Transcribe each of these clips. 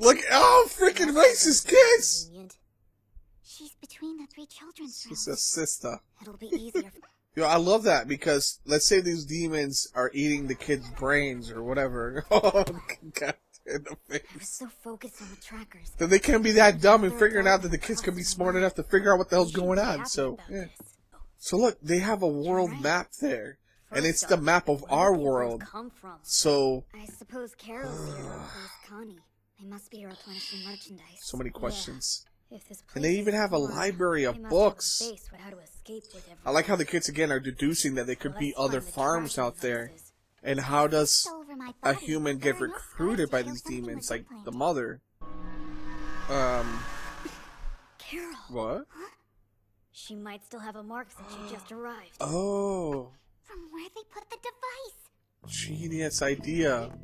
Look! Oh, freaking racist kids! She's between the three children's rooms. a sister. It'll be easier. Yo, I love that because let's say these demons are eating the kids' brains or whatever. Oh God! In the I was so focused on the trackers. Then they can't be that dumb and figuring out that the kids can be smart enough to figure out what the hell's going on. So, yeah. So look, they have a world right. map there, and it's the map of our world. Come from? So, I suppose Carol's here Connie. They must be replenishing merchandise. so many Yeah. questions. This And they even have a warm, library of books. Have a base with how to escape with I like how the kids again are deducing that there could be other the farms out there. And how does Just over my a human get are no signs recruited by these demons, like the mother? Um, Carol. what? She might still have a mark since she just arrived. Oh, From where they put the device. genius idea.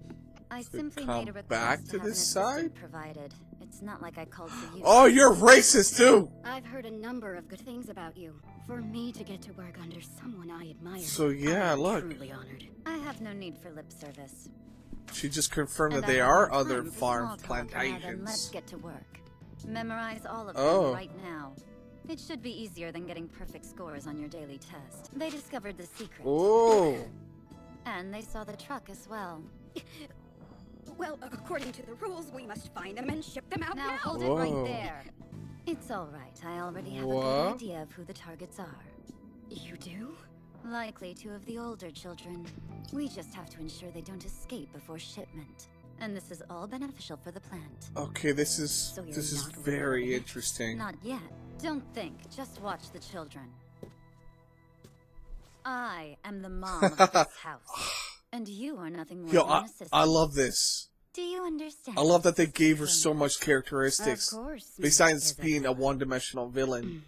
I To simply come made a request back to an this side? provided. It's not like I called for you. Oh, you're racist too. I've heard a number of good things about you. For me to get to work under someone I admire. So yeah, I'm look, Truly honored. I have no need for lip service. she just confirmed And that they are other farm talk, let's plantations. get to work. Memorize all of Oh. them right now. It should be easier than getting perfect scores on your daily test. They discovered the secret. Oh, And they saw the truck as well. Well, according to the rules, we must find them and ship them out Now now. hold it right there. It's all right. I already have a good idea of who the targets are. You do? Likely two of the older children. We just have to ensure they don't escape before shipment. And this is all beneficial for the plant. okay. This is So this is very really- interesting. Not yet. Don't think. Just watch the children. I am the mom of this house. And you are nothing more Yo, than an I, assistant. I love this. Do you understand? I love that they gave her so much characteristics. Of course. Besides being a one-dimensional villain.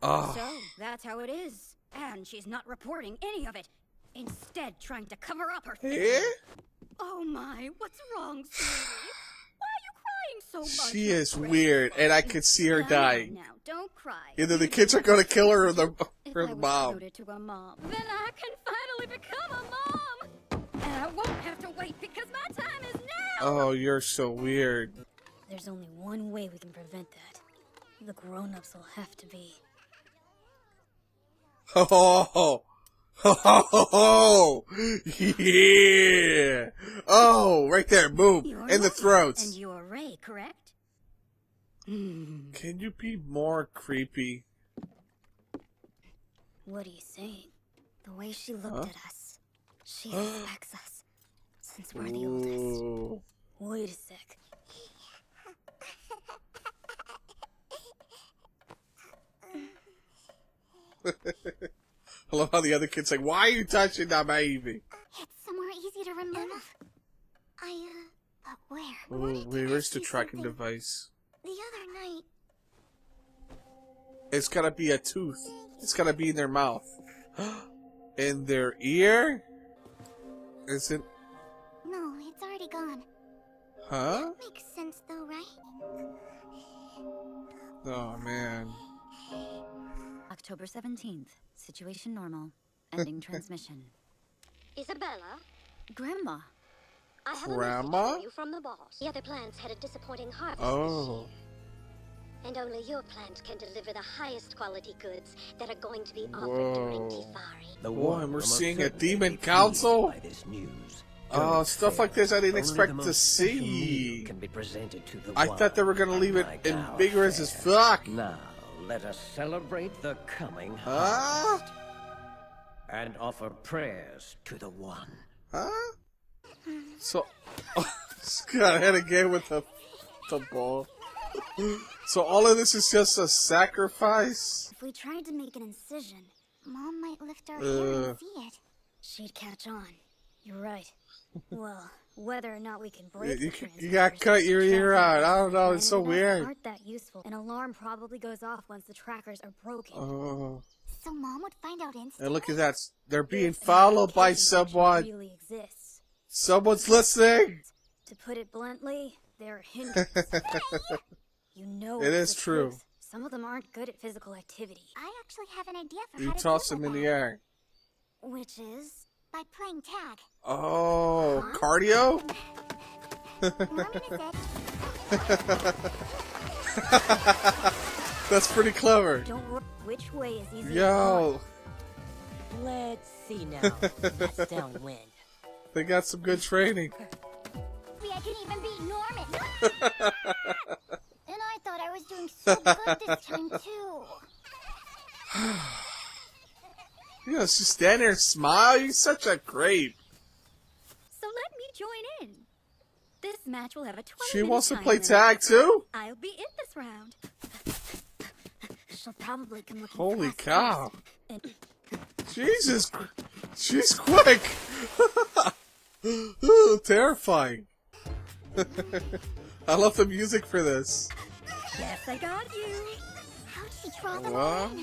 Oh, So, that's how it is. And she's not reporting any of it. Instead, trying to cover up her eh? Oh my, what's wrong, sweetie? Why are you crying so much? She is weird, and I could see her dying. Now, don't cry. Either the kids are gonna kill her or the or the mom. to a mom, then I can finally become a mom. And I won't have to wait because my time is now. Oh, you're so weird. There's only one way we can prevent that. The grown-ups will have to be. Oh, oh, yeah. Oh, right there, boom, You're in the throats. And you're Ray, correct? Can you be more creepy? What are you saying? The way she looked Huh? at us. She expects us. Since we're the oldest. Wait a sec. I love how the other kid's like, "Why are you touching that baby?" It's somewhere easy to remove. I, uh, but where? Ooh, where's the tracking device? The other night. It's gotta be a tooth. It's gotta be in their mouth. in their ear? Is it? No, it's already gone. Huh? That Makes sense though, right? Oh man. October 17th. Situation normal. Ending transmission. Isabella, Grandma. I have a message for you from the boss. The other plants had a disappointing harvest this Oh. year. And only your plant can deliver the highest quality goods that are going to be offered during Whoa. Tifari. The Whoa, one and we're seeing a demon council? By this news. Oh, Don't stuff like this I didn't Only expect to see. Can be presented to the I thought they were gonna leave it unlike in as fare. fuck. Now, let us celebrate the coming Huh? harvest and offer prayers to the one. Huh? So, got hit again with the the ball. So all of this is just a sacrifice. If we tried to make an incision, Mom might lift her hair Uh. and see it. She'd catch on. You're right. well, whether or not we can break You, the you, you got cut your ear out. I don't know. It's so weird. Aren't that useful? An alarm probably goes off once the trackers are broken. Oh, so Mom would find out instantly. and look at that. They're being followed by someone. Really exists. Someone's listening. To put it bluntly, they're hindrance. you know, it's true. truth. Some of them aren't good at physical activity. I actually have an idea for You toss them in the air. Which is by playing tag. Oh, cardio? Norman is it? That's pretty clever. Don't worry. Which way is easier? Yo, Let's see now. That's downwind. they got some good training. Maybe I can even beat Norman. I was doing so good this time too. You know, just stand there and smile. You're such a creep. So let me join in. This match will have a 20 She wants to play tag too? I'll be in this round. She'll probably come looking Holy cow. Jesus, she's quick. Ooh, terrifying. I love the music for this. Yes, I got you. how'd she draw them What? in?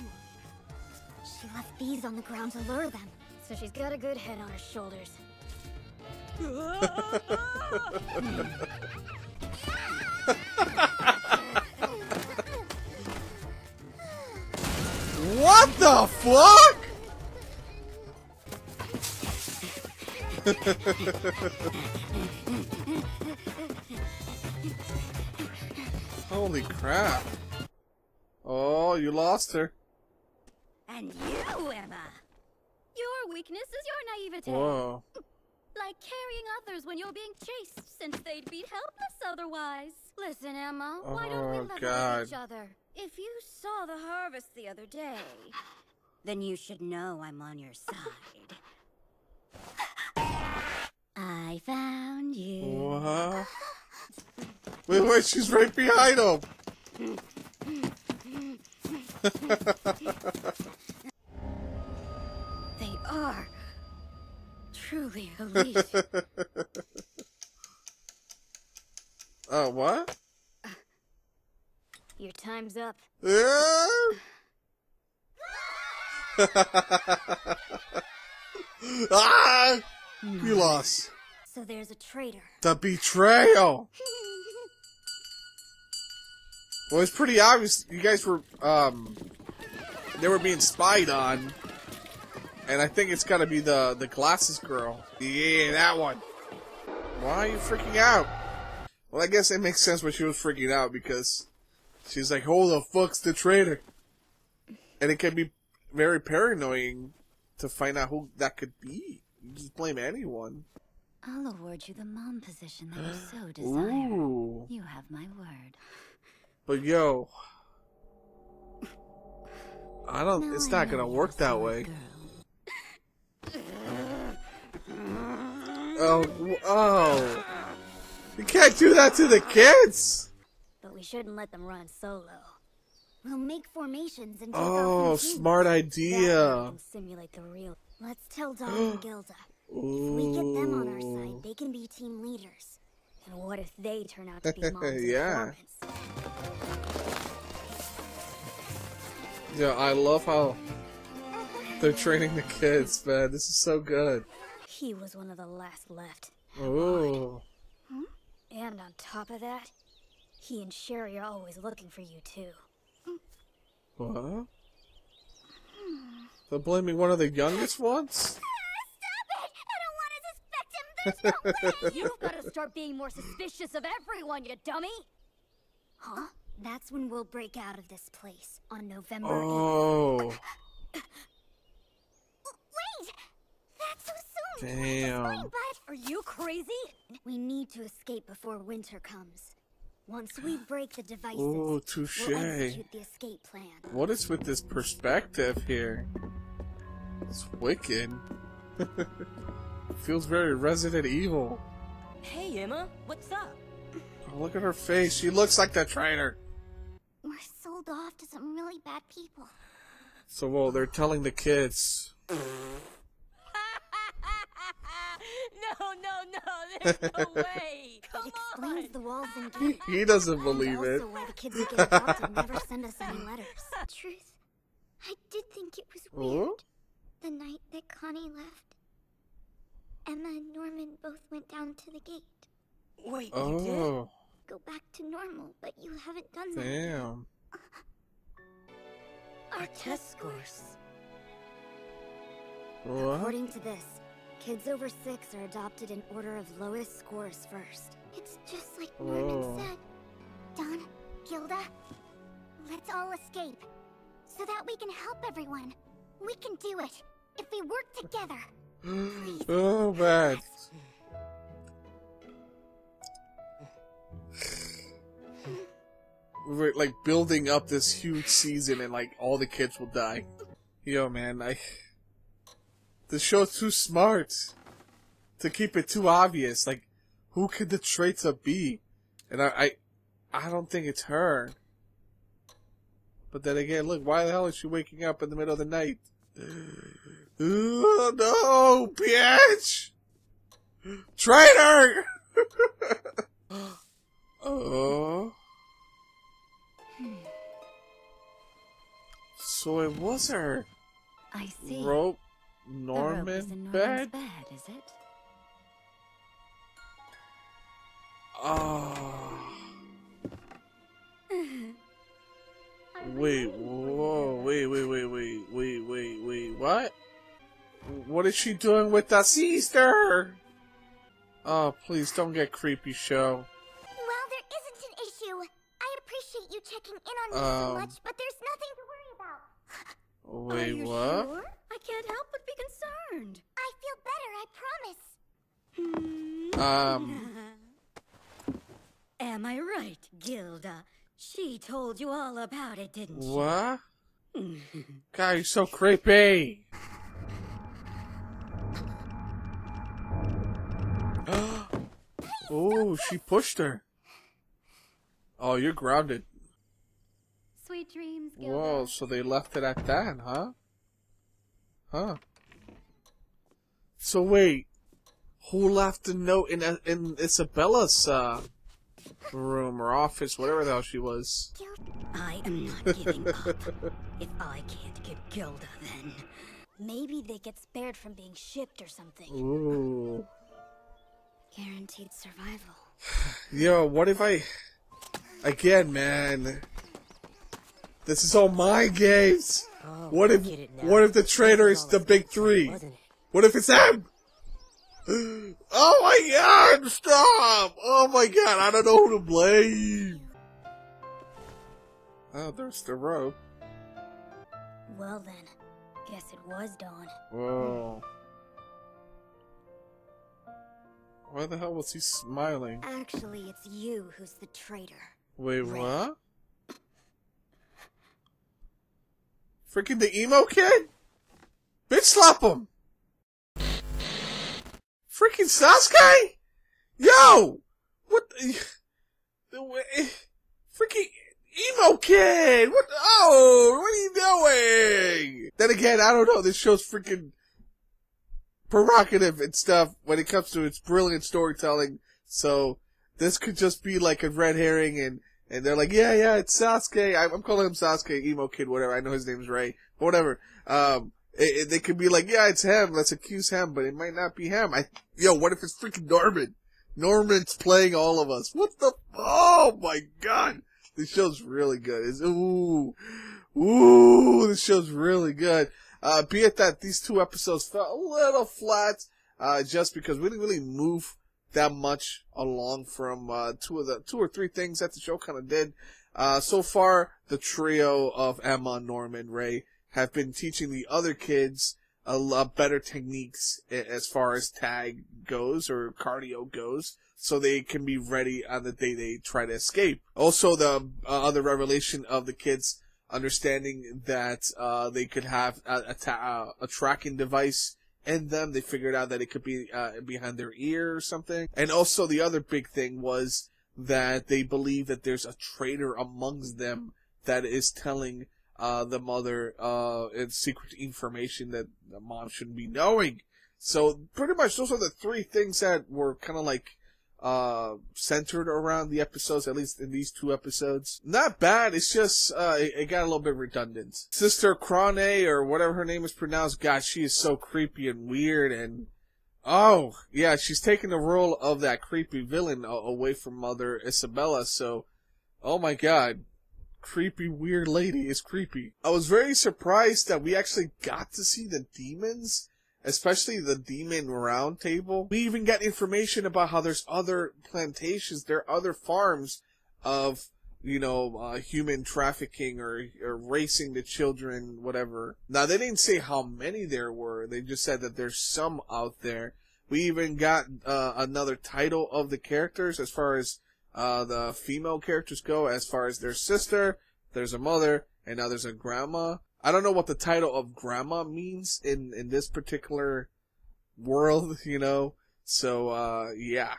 She left these on the ground to lure them. So she's got a good head on her shoulders. What the fuck? Holy crap. Oh, you lost her. And you, Emma. Your weakness is your naivete. Whoa. Like carrying others when you're being chased, since they'd be helpless otherwise. Listen, Emma, oh, why don't we Oh, with each other? If you saw the harvest the other day, then you should know I'm on your side. I found you. What? Wait, wait, she's right behind him. They are truly elite. Oh, what? Your time's up. Yeah. ah! You lost. So there's a traitor. The betrayal. Well, it's pretty obvious. You guys were, um, they were being spied on, and I think it's got to be the the glasses girl. Yeah, that one. Why are you freaking out? Well, I guess it makes sense when she was freaking out because she's like, "Who the fuck's the traitor?" And it can be very paranoid to find out who that could be. You just blame anyone. I'll award you the mom position that you so desire. Ooh. You have my word. But yo, I don't. It's not gonna work that way. Oh, oh! You can't do that to the kids. But we shouldn't let them run solo. We'll make formations and take Oh, off in teams. smart That way we idea. simulate the real. Let's tell Don and Gilda. If we get them on our side, they can be team leaders. And what if they turn out to be mom's Yeah. Yeah, I love how they're training the kids, man. This is so good. He was one of the last left. Ooh. Hmm? And on top of that, he and Sherry are always looking for you too. What? They're blaming one of the youngest ones? You've got to start being more suspicious of everyone, you dummy! Huh? That's when we'll break out of this place on November 8th. Oh, Wait! That's so soon! damn. Are you crazy? We need to escape before winter comes. Once we break the devices, Ooh, touche. we'll execute the escape plan. What is with this perspective here? It's wicked. Feels very Resident Evil. Hey, Emma, what's up? Oh, look at her face. She looks like the trainer. We're sold off to some really bad people. So, well, they're telling the kids. no, no, no, there's no way. Come It explains on. the walls and gates. He doesn't And believe it. also why the kids who get adopted never send us any letters. Truth, I did think it was Oh? The night that Connie left, Emma and Norman both went down to the gate. Wait, you did? Oh, Go back to normal, but you haven't done that. damn. Uh, our test scores. What? According to this, Kids over six are adopted in order of lowest scores first. It's just like Oh. Norman said. Don, Gilda, let's all escape. So that we can help everyone. We can do it. If we work together. Oh man. We're like building up this huge season and like all the kids will die. Yo man, I the show's too smart to keep it too obvious. Like who could the traitor be? And I I, I don't think it's her. But then again, look, why the hell is she waking up in the middle of the night? Oh, no, bitch! Traitor! oh. So it was her. I see. Rope the rope is in Norman bed? bed, is it? Oh. Wait, whoa, wait, wait, wait, wait, wait, wait, wait, what? What is she doing with the sister? Oh, please don't get creepy, show. Well, there isn't an issue. I appreciate you checking in on me so Um. much, but there's nothing to worry about. Wait, Are you what? Sure? I can't help but be concerned. I feel better, I promise. Um, Am I right, Gilda? She told you all about it, didn't she? what? God, you're so creepy. Oh, she pushed her. Oh, you're grounded. Sweet dreams, Gilda. Whoa, so they left it at that, huh? Huh. So wait, who left the note in in Isabella's uh, room or office, whatever the hell she was? I am not giving up. If I can't get Gilda, then Maybe they get spared from being shipped or something. Ooh. Guaranteed survival. Yo, what if I... Again, man. This is all my games. Oh, What if get it now. what if the traitor That is was the big big three? trick, wasn't it? What if it's him? Oh my god, stop! Oh my god, I don't know who to blame. Oh, there's the rope. Well then, guess it was Don. Whoa. Why the hell was he smiling? Actually, it's you who's the traitor. Wait, Ray. what? Freaking the emo kid? Bitch slap him! Freaking Sasuke? Yo! What the... the way- Freaking emo kid! What? Oh, what are you doing? Then again, I don't know. This show's freaking provocative and stuff when it comes to its brilliant storytelling. So this could just be like a red herring, and and they're like, yeah, yeah, it's Sasuke. I, I'm calling him Sasuke, emo kid, whatever. I know his name's Ray, but whatever. Um, it, it- they could be like, yeah, it's him. Let's accuse him, but it might not be him. I, yo, what if it's freaking Norman? Norman's playing all of us. What the? Oh my god, this show's really good. It's, ooh, ooh, this show's really good. Uh, be it that these two episodes felt a little flat, uh, just because we didn't really move that much along from, uh, two of the, two or three things that the show kind of did. Uh, so far, the trio of Emma, Norman, Ray have been teaching the other kids a lot better techniques as far as tag goes or cardio goes so they can be ready on the day they try to escape. Also, the uh, other revelation of the kids understanding that uh, they could have a, a, a tracking device in them. They figured out that it could be uh, behind their ear or something. And also, the other big thing was that they believe that there's a traitor amongst them that is telling uh, the mother uh, secret information that the mom shouldn't be knowing. So pretty much those are the three things that were kind of like uh centered around the episodes, at least in these two episodes. Not bad, it's just uh it, it got a little bit redundant. Sister Crane or whatever her name is pronounced, God, she is so creepy and weird and oh, yeah, she's taking the role of that creepy villain away from Mother Isabella, so oh my god. Creepy weird lady is creepy. I was very surprised that we actually got to see the demons especially the demon round table. We even get information about how there's other plantations, there are other farms of, you know, uh, human trafficking or, or racing the children, whatever. Now, they didn't say how many there were. They just said that there's some out there. We even got uh, another title of the characters as far as uh, the female characters go, as far as their sister, there's a mother, and now there's a grandma. I don't know what the title of grandma means in, in this particular world, you know? So, uh, yeah.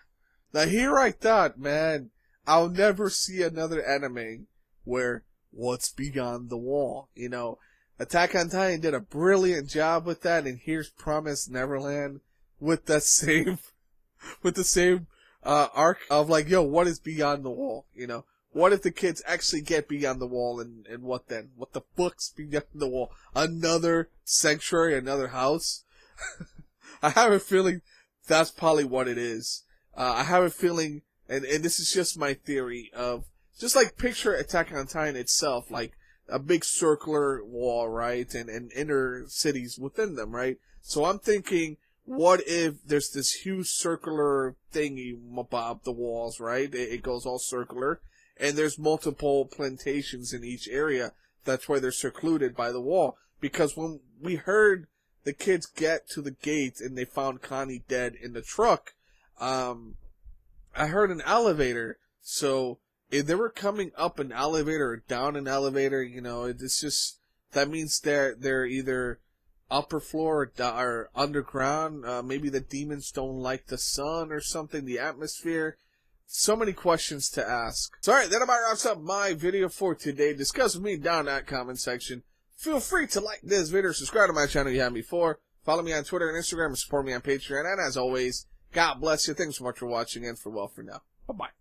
Now here I thought, man, I'll never see another anime where what's beyond the wall, you know? Attack on Titan did a brilliant job with that, and here's Promised Neverland with that same, with the same, uh, arc of like, yo, what is beyond the wall, you know? What if the kids actually get beyond the wall and, and what then? What the fuck's beyond the wall? Another sanctuary, another house? I have a feeling that's probably what it is. Uh, I have a feeling, and, and this is just my theory of, just like picture Attack on Titan itself, like a big circular wall, right? And, and inner cities within them, right? So I'm thinking, what if there's this huge circular thingy above the walls, right? It, it goes all circular and there's multiple plantations in each area. That's why they're secluded by the wall. Because when we heard the kids get to the gates and they found Connie dead in the truck, um, I heard an elevator. So if they were coming up an elevator or down an elevator, you know, it's just that means they're they're either upper floor or, or underground. Uh, maybe the demons don't like the sun or something, the atmosphere. So many questions to ask. So alright, that about wraps up my video for today. Discuss with me down in that comment section. Feel free to like this video, subscribe to my channel if you haven't before. Follow me on Twitter and Instagram and support me on Patreon. And as always, God bless you. Thanks so much for watching and for well for now. Bye bye.